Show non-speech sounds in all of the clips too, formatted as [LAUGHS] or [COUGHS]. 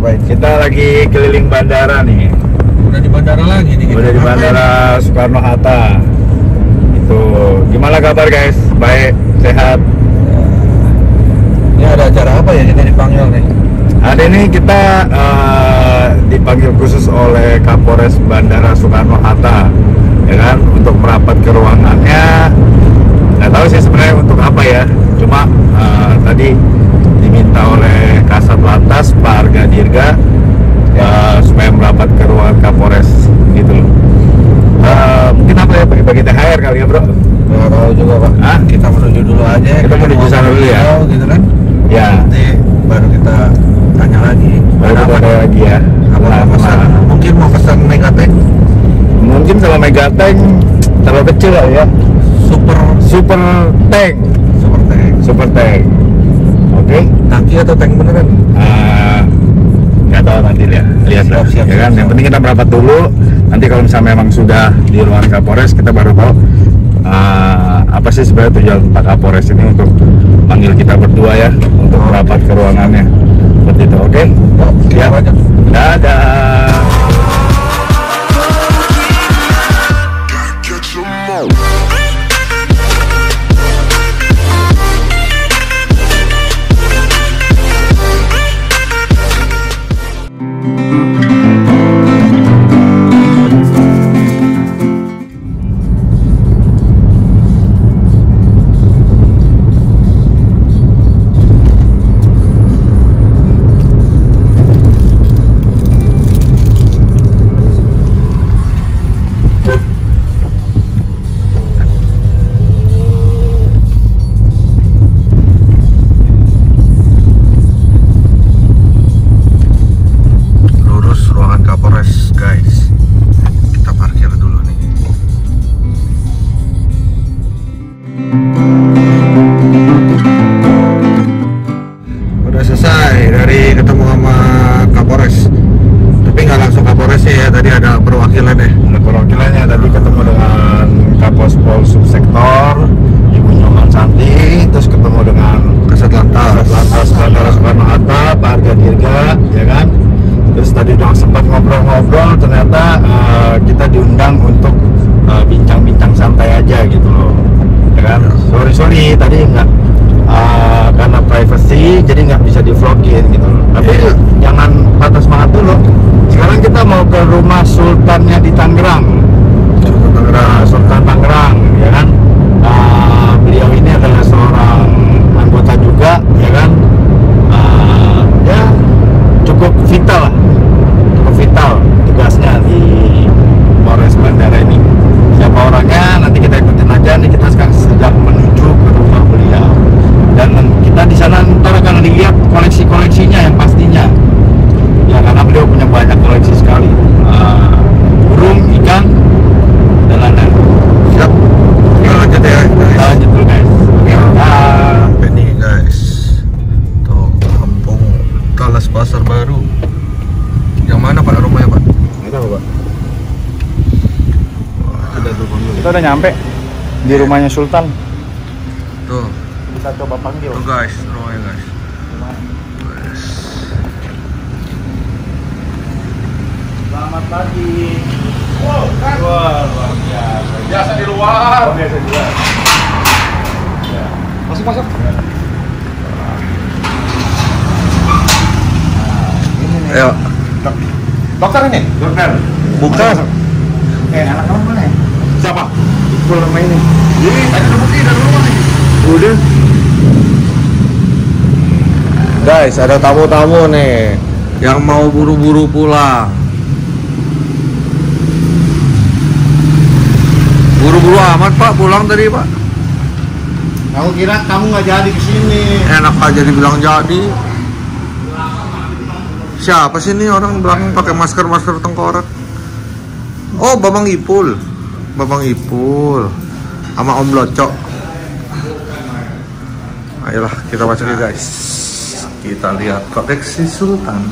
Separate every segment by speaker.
Speaker 1: ngapain?
Speaker 2: Kita lagi keliling bandara nih.
Speaker 1: Udah di bandara lagi nih. kita.
Speaker 2: Udah di bandara Soekarno Hatta. Itu gimana kabar guys? Baik, sehat.
Speaker 1: Ini ada acara apa ya kita dipanggil nih?
Speaker 2: Hari ini kita eh, dipanggil khusus oleh Kapolres Bandara Soekarno Hatta, ya kan, untuk merapat ke ruangannya. Nggak tahu sih sebenarnya untuk apa ya. Cuma eh, tadi diminta oleh Kasat Lantas Pak Arga Dirga eh, supaya merapat ke ruangan Kapolres gitu loh. Eh, mungkin apa ya bagi-bagi THR kali ya bro?
Speaker 1: Nggak tahu juga pak.
Speaker 2: Hah?
Speaker 1: Kita menuju dulu aja.
Speaker 2: Kita menuju sana dulu ya?
Speaker 1: Tahu, Gitu kan?
Speaker 2: Ya,
Speaker 1: Nanti baru kita tanya lagi.
Speaker 2: baru kita ada lagi ya.
Speaker 1: Apa mau pesan?
Speaker 2: Nah,
Speaker 1: Mungkin mau pesan Megatek
Speaker 2: mungkin kalau Megatank terlalu kecil lah ya.
Speaker 1: Super
Speaker 2: Super Tank,
Speaker 1: Tank.
Speaker 2: Super Tank. Oke.
Speaker 1: Tangki atau tank beneran?
Speaker 2: Eh, nggak tahu nanti lihat lihat
Speaker 1: Siap, siap,
Speaker 2: ya
Speaker 1: siap,
Speaker 2: kan yang
Speaker 1: siap.
Speaker 2: penting kita merapat dulu nanti kalau misalnya memang sudah di ruangan Kapolres kita baru tahu eh, apa sih sebenarnya tujuan Pak Kapolres ini untuk manggil kita berdua ya untuk merapat ke ruangannya seperti itu oke
Speaker 1: Ya,
Speaker 2: ya
Speaker 1: aja.
Speaker 2: dadah Hatta, Pak Arga Dirga, ya kan? Terus tadi udah sempat ngobrol-ngobrol, ternyata eh, kita diundang untuk eh, bincang-bincang santai aja gitu loh, ya kan? Sorry sorry, tadi nggak eh, karena privacy, jadi nggak bisa di vlogin gitu. loh. Tapi
Speaker 1: Iya.
Speaker 2: jangan patah semangat dulu. Sekarang kita mau ke rumah Sultannya di Tangerang. Sultan Tangerang, ya kan beliau ini adalah seorang anggota juga, ya kan? Ah, ya cukup vital lah, cukup vital tugasnya di Polres Bandara ini. Siapa orangnya? Nanti kita ikutin aja. Nih kita sekarang sedang menuju ke rumah beliau. Dan kita di sana ntar akan lihat koleksi-koleksinya yang pastinya. Ya karena beliau punya banyak koleksi sekali. Ah, burung, ikan, dan lain-lain.
Speaker 1: Siap. Kita lanjut ya.
Speaker 2: Kita
Speaker 1: guys.
Speaker 2: lanjut dulu guys. Dah.
Speaker 1: Sampai nih guys Tuh kampung Talas Pasar Baru Yang mana pak rumahnya pak?
Speaker 2: Nggak tahu, Pak.
Speaker 1: Ada tuh panggil
Speaker 2: Kita udah nyampe di rumahnya Sultan.
Speaker 1: Tuh,
Speaker 2: Kita coba panggil.
Speaker 1: tuh guys rumahnya guys Guys.
Speaker 2: Selamat pagi. Wow, kan? Wah, luar biasa.
Speaker 3: Biasa di luar.
Speaker 2: Oh, biasa juga.
Speaker 3: Masuk masuk.
Speaker 2: Ini nih.
Speaker 1: Ayo
Speaker 3: Dokter ini.
Speaker 2: Dokter.
Speaker 1: Bukan
Speaker 2: Eh, anak kamu mana ya?
Speaker 3: Siapa?
Speaker 2: Ikul sama ini.
Speaker 3: Ini tadi udah pergi dari rumah nih.
Speaker 2: Udah.
Speaker 1: Guys ada tamu-tamu nih Yang mau buru-buru pulang Buru-buru amat pak pulang tadi pak
Speaker 3: Kamu kira kamu nggak jadi ke sini?
Speaker 1: Enak aja dibilang jadi Siapa sih ini orang belakang pakai masker-masker tengkorak? Oh, Babang Ipul. Babang Ipul. Sama Om Locok. Ayolah, kita masuk ya, guys. Kita lihat koleksi Sultan.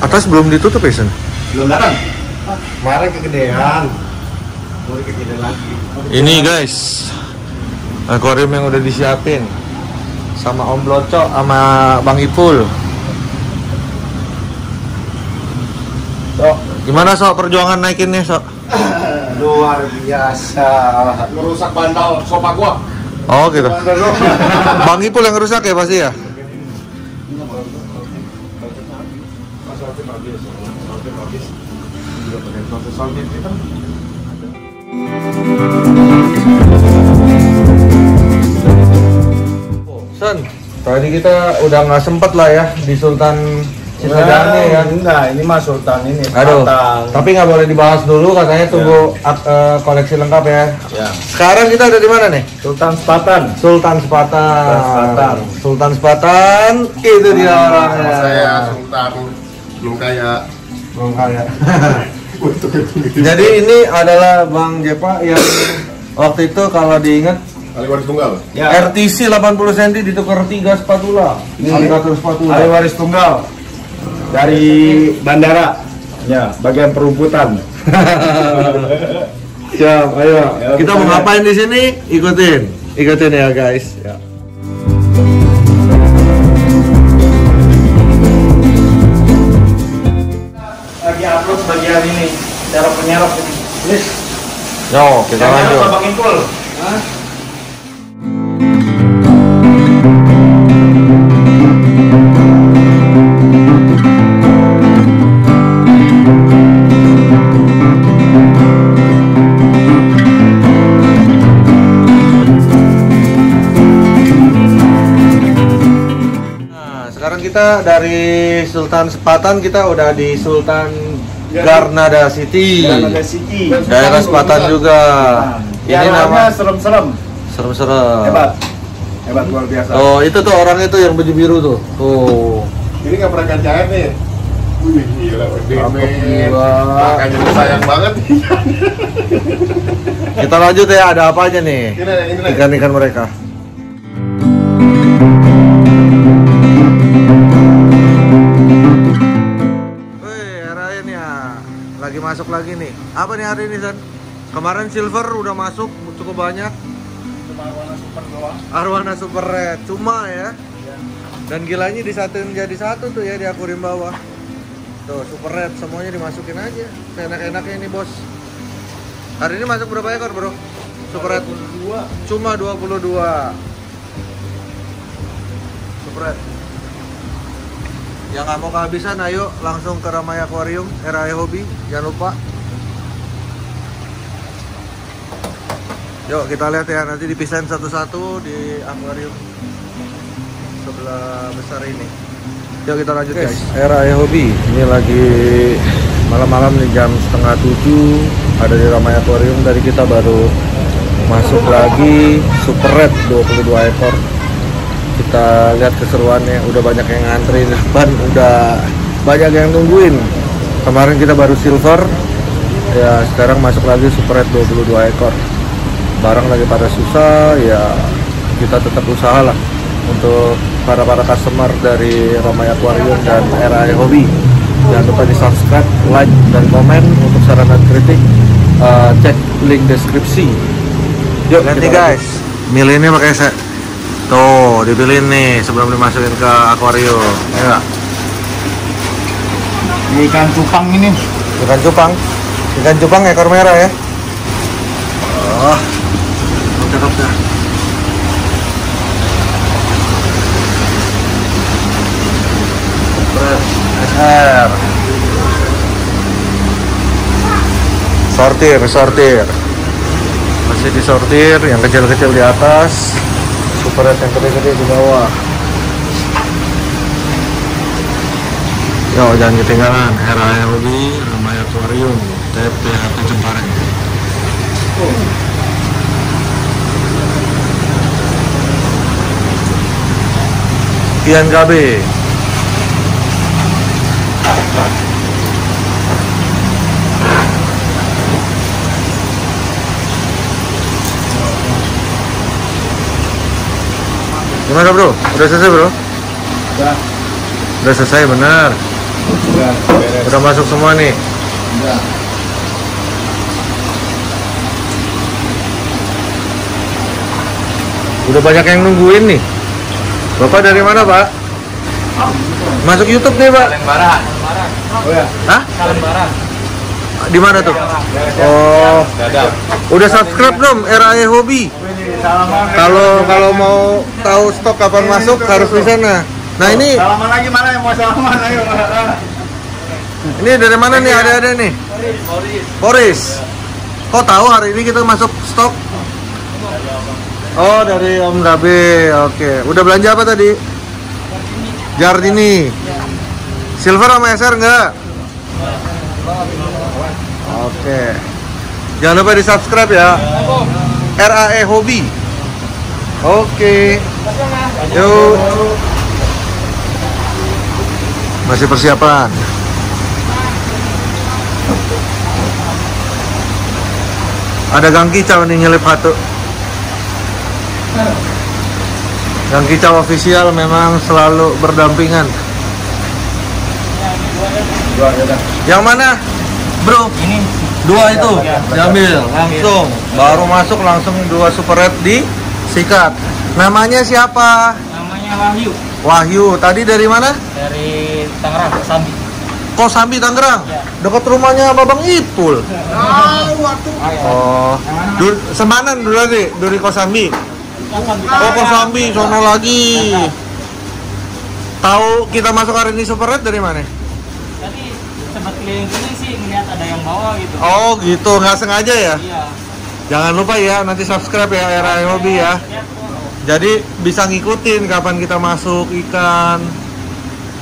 Speaker 1: Atas belum ditutup ya, Sen?
Speaker 3: Belum datang. Kemarin kegedean.
Speaker 1: Ini guys, akuarium yang udah disiapin sama Om Bloco sama Bang Ipul. Sok, gimana sok perjuangan naikinnya sok? [COUGHS]
Speaker 3: Luar biasa. Ngerusak bantal sofa gua.
Speaker 1: Oh gitu. [LAUGHS] Bang Ipul yang rusak ya pasti ya? Son, tadi kita udah nggak sempet lah ya di Sultan Cisadane ya.
Speaker 2: Enggak, ini mah Sultan ini.
Speaker 1: Aduh,
Speaker 2: Batang.
Speaker 1: tapi nggak boleh dibahas dulu katanya tunggu ap- eh, koleksi lengkap ya.
Speaker 2: Ya.
Speaker 1: Sekarang kita ada di mana nih?
Speaker 2: Sultan Sepatan.
Speaker 1: Sultan Sepatan.
Speaker 2: Sultan Sepatan.
Speaker 1: Sultan Sepatan, itu dia orangnya.
Speaker 3: Saya Sultan belum kaya.
Speaker 1: Belum kaya. [LAUGHS] Jadi ini adalah Bang Jepa yang waktu itu kalau diingat
Speaker 3: Kali waris tunggal.
Speaker 2: Ya.
Speaker 1: RTC 80 cm ditukar 3 spatula. Ini
Speaker 2: Ali-
Speaker 1: 100 spatula.
Speaker 2: Ali waris tunggal dari bandara. Ya, bagian perumputan.
Speaker 1: Siap, [LAUGHS] ayo.
Speaker 2: Ya,
Speaker 1: Kita mau ngapain di sini? Ikutin. Ikutin ya, guys. Ya.
Speaker 2: Lagi upload bagian ini, cara penyerap ini. Please.
Speaker 1: Yo, kita lanjut.
Speaker 2: Abang Impul.
Speaker 1: Nah, kita dari Sultan Sepatan kita udah di Sultan Garnada City.
Speaker 2: Granada City.
Speaker 1: Daerah Sepatan juga. Ini
Speaker 2: Ini
Speaker 1: nama
Speaker 2: serem-serem.
Speaker 1: serem-serem.
Speaker 2: Hebat. Hebat luar biasa.
Speaker 1: Oh, itu tuh orang itu yang baju biru tuh. Tuh.
Speaker 3: Ini nggak pernah ganti air nih. Wih, gila,
Speaker 1: gila.
Speaker 3: Makanya sayang banget.
Speaker 1: Kita lanjut ya, ada apa aja nih? Ikan-ikan mereka. Lagi nih. Apa nih hari ini, San? Kemarin silver udah masuk cukup banyak.
Speaker 2: Cuma warna super doang.
Speaker 1: Arwana Super Red. Cuma ya. Dan gilanya disatuin jadi satu tuh ya di akuarium bawah. Tuh, Super Red semuanya dimasukin aja. Enak-enaknya ini, Bos. Hari ini masuk berapa ekor, Bro? Super Red
Speaker 2: Dua.
Speaker 1: cuma 22. Super Red. Yang nggak mau kehabisan, ayo langsung ke Ramai Aquarium, RAE Hobi, jangan lupa. Yuk kita lihat ya. Nanti dipisahin satu-satu di akuarium sebelah besar ini. Yuk kita lanjut guys. RAE Hobi ini lagi malam-malam nih jam setengah tujuh. Ada di Ramai Aquarium dari kita baru masuk lagi. Super Red 22 ekor. Kita lihat keseruannya. Udah banyak yang ngantri di depan udah banyak yang nungguin. Kemarin kita baru silver. Ya sekarang masuk lagi Super Red 22 ekor barang lagi pada susah ya kita tetap usaha lah untuk para para customer dari Ramai Aquarium dan RAE Hobby. Jangan lupa di subscribe, like dan komen untuk saran dan kritik. Eh, cek link deskripsi. Yuk
Speaker 2: kita
Speaker 1: guys. Milih ini pakai set tuh dipilih nih sebelum dimasukin ke akuarium ya?
Speaker 2: Ini ikan cupang ini.
Speaker 1: ikan cupang. Ikan cupang ekor merah ya. Oh Berat. SR sortir sortir masih disortir yang kecil-kecil di atas super yang gede-gede di bawah Yo, jangan ketinggalan RALB Ramai Aquarium TPHT Jempareng. Kian INKB Gimana bro? Udah selesai bro?
Speaker 2: Udah
Speaker 1: Udah selesai benar?
Speaker 2: Udah.
Speaker 1: Udah masuk semua nih?
Speaker 2: Udah
Speaker 1: Udah banyak yang nungguin nih? Bapak dari mana, Pak? Masuk YouTube nih, Pak.
Speaker 2: Oh ya.
Speaker 1: Hah? Di mana tuh? Oh, udah subscribe belum RAE Hobi? Kalau kalau mau tahu stok kapan masuk harus di sana. Nah ini
Speaker 3: Salaman lagi mana yang mau salaman ayo.
Speaker 1: ini dari mana nih ada-ada nih? Boris. Kok tahu hari ini kita masuk stok? Oh dari Om Dabe. Oke. Udah belanja apa tadi? Jardini. Silver sama SR enggak? Oke. Jangan lupa di subscribe ya. RAE Hobi. Oke. Yuk. Masih persiapan. Ada Gang Kicau nih nyelip hatu. Gang Kicau official memang selalu berdampingan. Yang mana? Bro,
Speaker 2: Ini.
Speaker 1: dua itu. Diambil langsung. Baru masuk langsung dua super red di sikat namanya siapa?
Speaker 2: Namanya Wahyu.
Speaker 1: Wahyu. Tadi dari mana?
Speaker 2: Dari Tangerang, Sambi.
Speaker 1: Kosambi Tangerang?
Speaker 2: Ya.
Speaker 1: dekat rumahnya Babang Ipul. Oh. Du Semanan dulu tadi dari Kosambi oh Kosambi sono lagi tahu kita masuk hari ini super red dari mana
Speaker 2: Tadi sempat keliling-keliling sih ngeliat ada yang bawa gitu.
Speaker 1: oh gitu nggak sengaja ya
Speaker 2: Iya.
Speaker 1: jangan lupa ya nanti subscribe ya era hobi ya. Jadi bisa ngikutin kapan kita masuk ikan,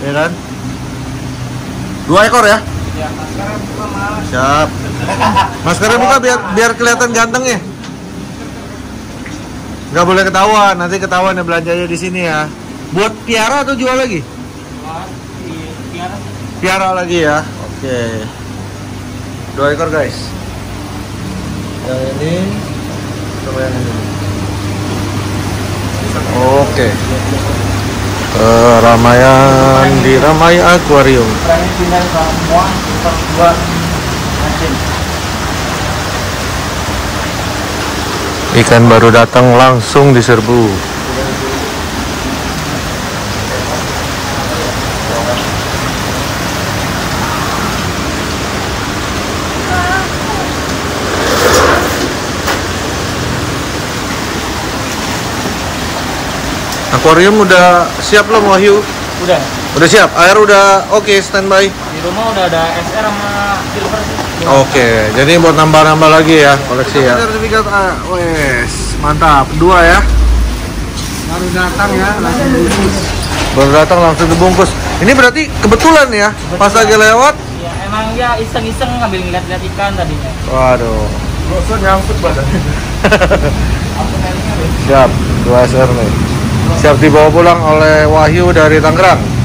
Speaker 1: ya kan? Dua ekor ya?
Speaker 2: Ya, sekarang buka.
Speaker 1: Siap. Maskernya buka biar biar kelihatan ganteng ya. Nggak boleh ketahuan, nanti ketahuan ya belanjanya di sini ya. Buat piara atau jual lagi?
Speaker 2: Di piara
Speaker 1: lagi ya. Oke. Dua ekor guys. Yang ini sama yang ini. Oke. Di Ramai Aquarium.
Speaker 2: Berani pindah semua super dua mesin.
Speaker 1: Ikan baru datang langsung diserbu. Akuarium udah siap belum Wahyu?
Speaker 2: Udah.
Speaker 1: Udah siap, air udah oke standby.
Speaker 2: Di rumah udah ada SR sama silver sih.
Speaker 1: Oke, jadi buat nambah-nambah lagi ya koleksi ya. Sertifikat A, wes mantap, dua ya.
Speaker 3: Baru datang ya, langsung bungkus.
Speaker 1: Baru datang langsung dibungkus. Ini berarti kebetulan ya, pas lagi lewat.
Speaker 2: Ya emang ya iseng-iseng ngambil ngeliat-liat ikan tadinya.
Speaker 1: Waduh,
Speaker 3: Gosok nyangkut badan.
Speaker 1: siap, dua SR nih. Siap dibawa pulang oleh Wahyu dari Tangerang.